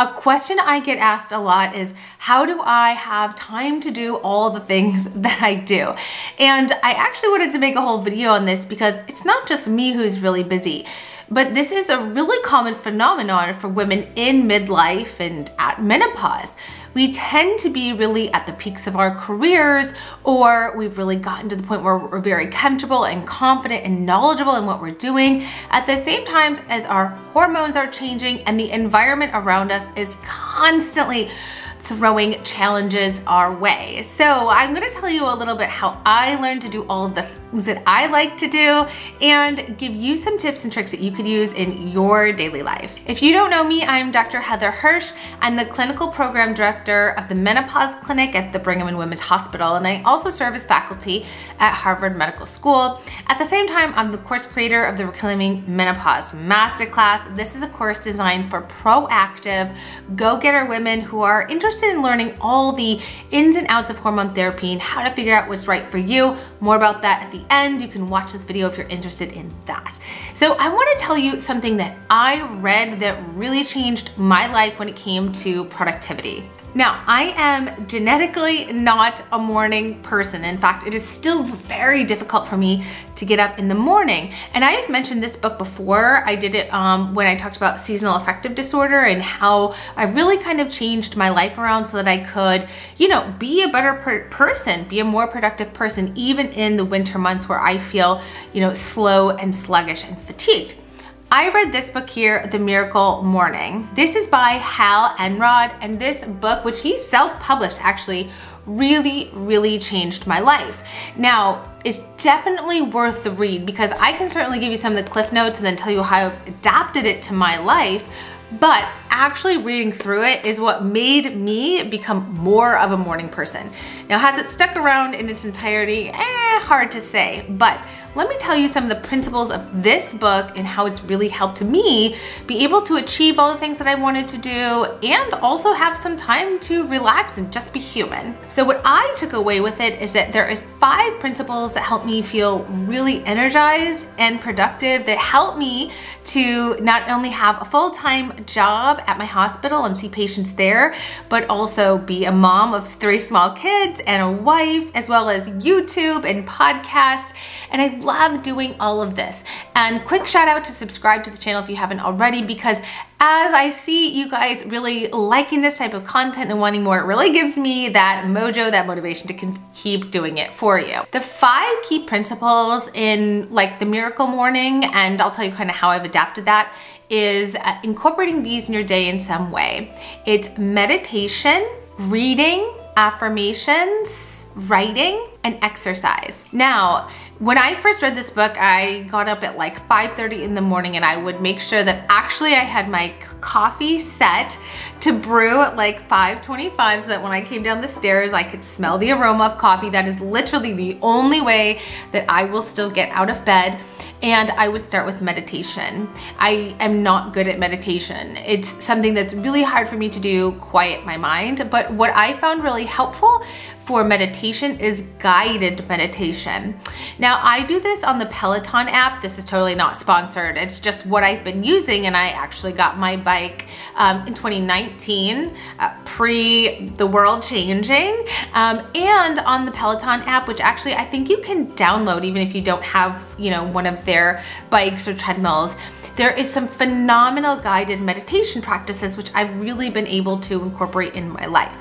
A question I get asked a lot is how do I have time to do all the things that I do? And I actually wanted to make a whole video on this because it's not just me who's really busy, but this is a really common phenomenon for women in midlife and at menopause we tend to be really at the peaks of our careers or we've really gotten to the point where we're very comfortable and confident and knowledgeable in what we're doing at the same time as our hormones are changing and the environment around us is constantly throwing challenges our way. So I'm gonna tell you a little bit how I learned to do all of the that I like to do and give you some tips and tricks that you could use in your daily life. If you don't know me, I'm Dr. Heather Hirsch. I'm the clinical program director of the Menopause Clinic at the Brigham and Women's Hospital, and I also serve as faculty at Harvard Medical School. At the same time, I'm the course creator of the Reclaiming Menopause Masterclass. This is a course designed for proactive, go-getter women who are interested in learning all the ins and outs of hormone therapy and how to figure out what's right for you. More about that at the the end. You can watch this video if you're interested in that. So I wanna tell you something that I read that really changed my life when it came to productivity. Now, I am genetically not a morning person. In fact, it is still very difficult for me to get up in the morning. And I have mentioned this book before. I did it um, when I talked about seasonal affective disorder and how I really kind of changed my life around so that I could, you know, be a better per person, be a more productive person, even in the winter months where I feel, you know, slow and sluggish and fatigued. I read this book here, The Miracle Morning. This is by Hal Elrod, and this book, which he self-published actually, really, really changed my life. Now, it's definitely worth the read because I can certainly give you some of the cliff notes and then tell you how I've adapted it to my life, but actually reading through it is what made me become more of a morning person. Now, has it stuck around in its entirety? Eh, hard to say, but let me tell you some of the principles of this book and how it's really helped me be able to achieve all the things that I wanted to do and also have some time to relax and just be human. So what I took away with it is that there is five principles that help me feel really energized and productive that help me to not only have a full-time job at my hospital and see patients there, but also be a mom of three small kids and a wife, as well as YouTube and podcast. And I love doing all of this. And quick shout out to subscribe to the channel if you haven't already because as I see you guys really liking this type of content and wanting more, it really gives me that mojo, that motivation to keep doing it for you. The five key principles in like the miracle morning, and I'll tell you kind of how I've adapted that, is uh, incorporating these in your day in some way. It's meditation, reading, affirmations, writing, and exercise. Now, when I first read this book, I got up at like 5.30 in the morning and I would make sure that actually I had my coffee set to brew at like 5.25 so that when I came down the stairs, I could smell the aroma of coffee. That is literally the only way that I will still get out of bed and I would start with meditation. I am not good at meditation. It's something that's really hard for me to do, quiet my mind, but what I found really helpful for meditation is guided meditation. Now I do this on the Peloton app. This is totally not sponsored. It's just what I've been using and I actually got my bike um, in 2019, uh, pre the world changing. Um, and on the Peloton app, which actually I think you can download even if you don't have, you know, one of their bikes or treadmills, there is some phenomenal guided meditation practices which I've really been able to incorporate in my life.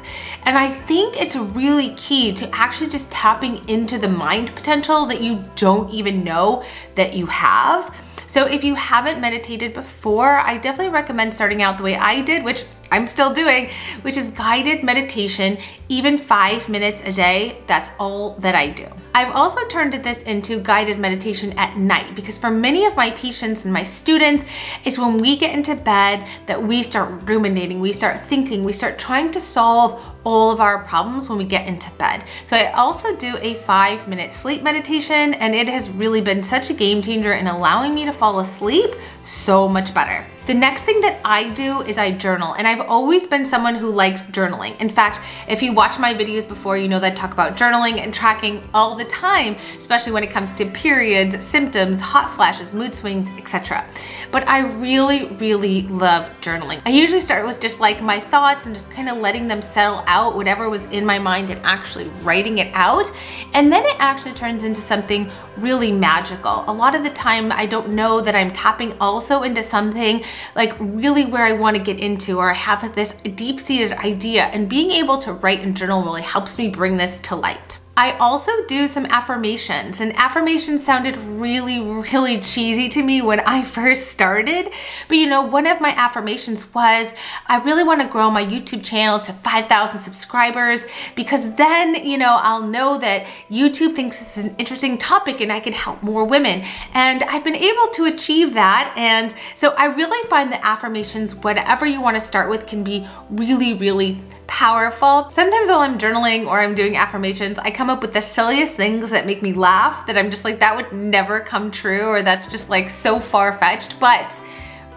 And I think it's really key to actually just tapping into the mind potential that you don't even know that you have. So if you haven't meditated before, I definitely recommend starting out the way I did, which I'm still doing, which is guided meditation, even five minutes a day. That's all that I do. I've also turned this into guided meditation at night because for many of my patients and my students, it's when we get into bed that we start ruminating, we start thinking, we start trying to solve all of our problems when we get into bed. So I also do a five minute sleep meditation and it has really been such a game changer in allowing me to fall asleep so much better. The next thing that I do is I journal, and I've always been someone who likes journaling. In fact, if you watch my videos before, you know that I talk about journaling and tracking all the time, especially when it comes to periods, symptoms, hot flashes, mood swings, etc. But I really, really love journaling. I usually start with just like my thoughts and just kind of letting them settle out, whatever was in my mind and actually writing it out. And then it actually turns into something really magical. A lot of the time I don't know that I'm tapping also into something like really where I want to get into or I have this deep-seated idea and being able to write and journal really helps me bring this to light. I also do some affirmations and affirmations sounded really, really cheesy to me when I first started. But you know, one of my affirmations was, I really want to grow my YouTube channel to 5,000 subscribers because then, you know, I'll know that YouTube thinks this is an interesting topic and I can help more women. And I've been able to achieve that. And so I really find the affirmations, whatever you want to start with can be really, really powerful. Sometimes while I'm journaling or I'm doing affirmations, I come up with the silliest things that make me laugh that I'm just like, that would never come true or that's just like so far-fetched, but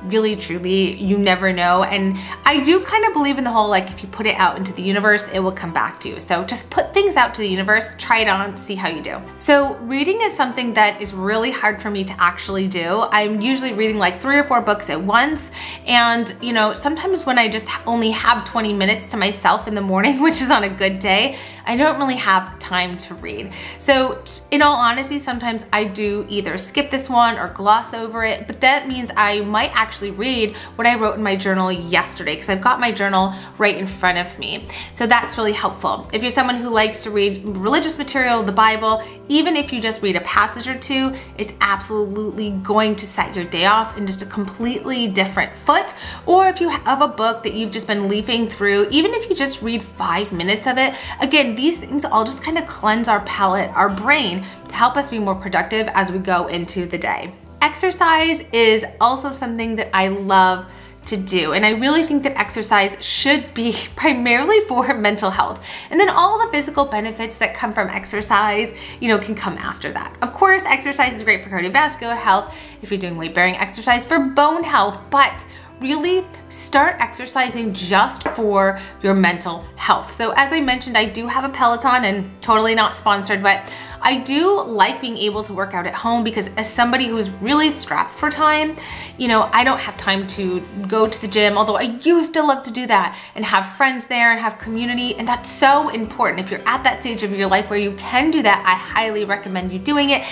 really truly you never know. And I do kind of believe in the whole like if you put it out into the universe it will come back to you. So just put things out to the universe try it on see how you do. So reading is something that is really hard for me to actually do. I'm usually reading like three or four books at once. And you know sometimes when I just only have 20 minutes to myself in the morning which is on a good day I don't really have time to read. So in all honesty, sometimes I do either skip this one or gloss over it, but that means I might actually read what I wrote in my journal yesterday because I've got my journal right in front of me. So that's really helpful. If you're someone who likes to read religious material, the Bible, even if you just read a passage or two, it's absolutely going to set your day off in just a completely different foot. Or if you have a book that you've just been leafing through, even if you just read five minutes of it, again, these things all just kind of cleanse our palate, our brain, to help us be more productive as we go into the day. Exercise is also something that I love to do. And I really think that exercise should be primarily for mental health. And then all the physical benefits that come from exercise, you know, can come after that. Of course, exercise is great for cardiovascular health, if you're doing weight bearing exercise for bone health, but really start exercising just for your mental health. So as I mentioned, I do have a Peloton and totally not sponsored, but I do like being able to work out at home because as somebody who's really strapped for time, you know, I don't have time to go to the gym, although I used to love to do that and have friends there and have community. And that's so important. If you're at that stage of your life where you can do that, I highly recommend you doing it.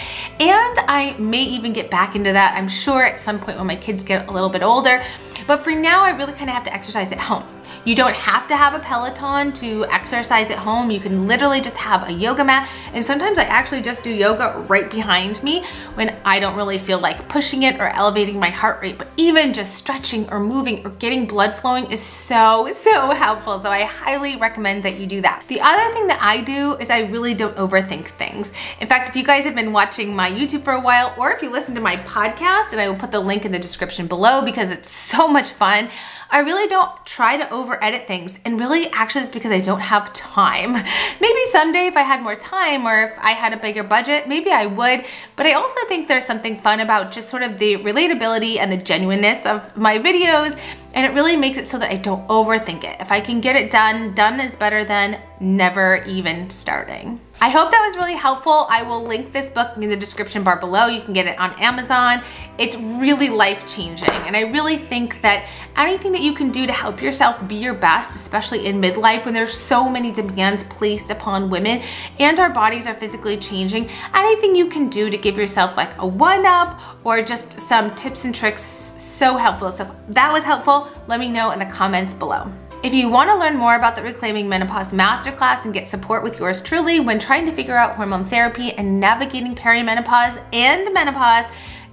And I may even get back into that, I'm sure at some point when my kids get a little bit older. But for now, I really kind of have to exercise at home. You don't have to have a Peloton to exercise at home. You can literally just have a yoga mat. And sometimes I actually just do yoga right behind me when I don't really feel like pushing it or elevating my heart rate. But even just stretching or moving or getting blood flowing is so, so helpful. So I highly recommend that you do that. The other thing that I do is I really don't overthink things. In fact, if you guys have been watching my YouTube for a while, or if you listen to my podcast, and I will put the link in the description below because it's so much fun, I really don't try to over edit things and really actually it's because I don't have time. Maybe someday if I had more time or if I had a bigger budget, maybe I would, but I also think there's something fun about just sort of the relatability and the genuineness of my videos and it really makes it so that I don't overthink it. If I can get it done, done is better than never even starting. I hope that was really helpful. I will link this book in the description bar below. You can get it on Amazon. It's really life-changing. And I really think that anything that you can do to help yourself be your best, especially in midlife when there's so many demands placed upon women and our bodies are physically changing, anything you can do to give yourself like a one-up or just some tips and tricks, so helpful. So if that was helpful, let me know in the comments below. If you want to learn more about the Reclaiming Menopause Masterclass and get support with yours truly when trying to figure out hormone therapy and navigating perimenopause and menopause,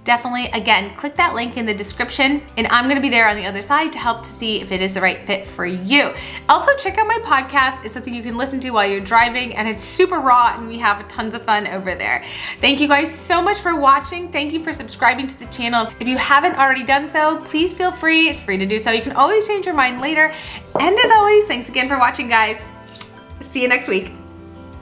definitely, again, click that link in the description and I'm gonna be there on the other side to help to see if it is the right fit for you. Also, check out my podcast. It's something you can listen to while you're driving and it's super raw and we have tons of fun over there. Thank you guys so much for watching. Thank you for subscribing to the channel. If you haven't already done so, please feel free. It's free to do so. You can always change your mind later. And as always, thanks again for watching, guys. See you next week.